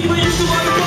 see where you.